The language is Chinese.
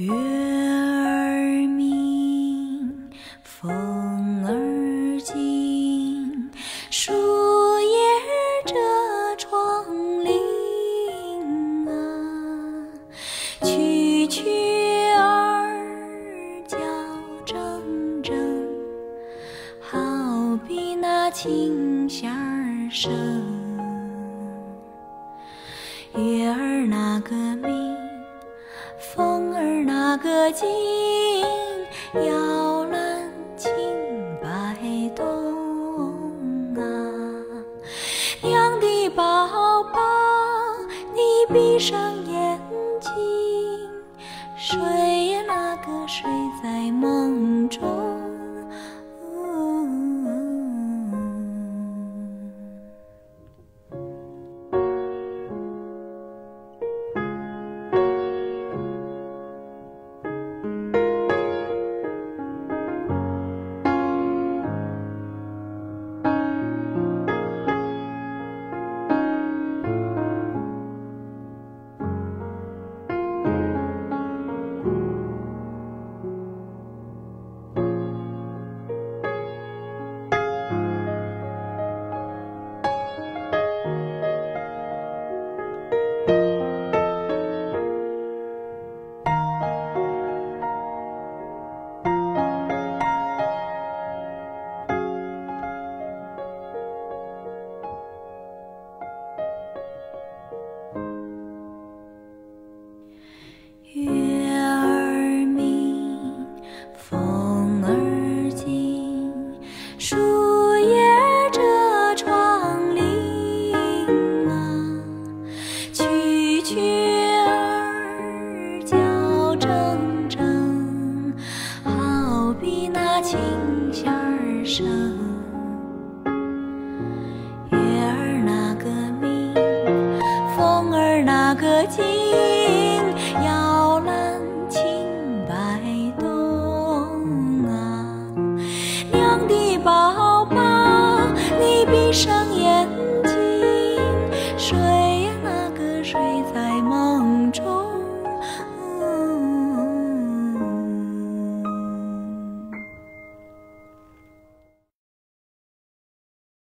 月儿明，风儿静，树叶儿遮窗棂啊，蛐蛐儿叫铮铮，好比那琴弦儿声。月儿那个，那个静，摇篮轻摆动啊。娘的宝宝，你闭上眼睛，睡呀那个睡那个静摇篮轻摆动啊娘的宝宝你闭上眼睛睡呀那个睡在梦中。